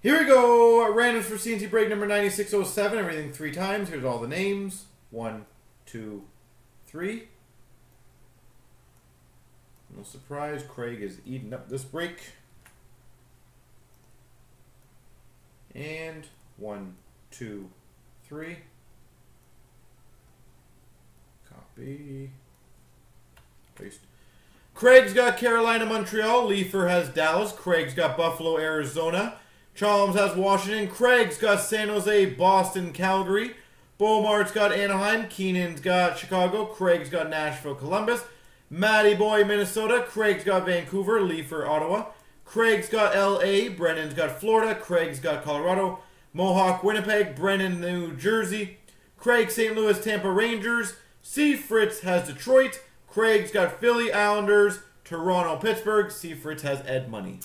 Here we go. Randoms for CNC break number 9607. Everything three times. Here's all the names. One, two, three. No surprise, Craig is eating up this break. And one, two, three. Copy. Paste. Craig's got Carolina, Montreal. Leifer has Dallas. Craig's got Buffalo, Arizona. Chalmers has Washington. Craig's got San Jose, Boston, Calgary. Beaumart's got Anaheim. Keenan's got Chicago. Craig's got Nashville, Columbus. Matty Boy, Minnesota. Craig's got Vancouver. Leifer, Ottawa. Craig's got LA. Brennan's got Florida. Craig's got Colorado. Mohawk, Winnipeg. Brennan, New Jersey. Craig, St. Louis, Tampa Rangers. C. Fritz has Detroit. Craig's got Philly Islanders. Toronto, Pittsburgh. C. Fritz has Ed Money.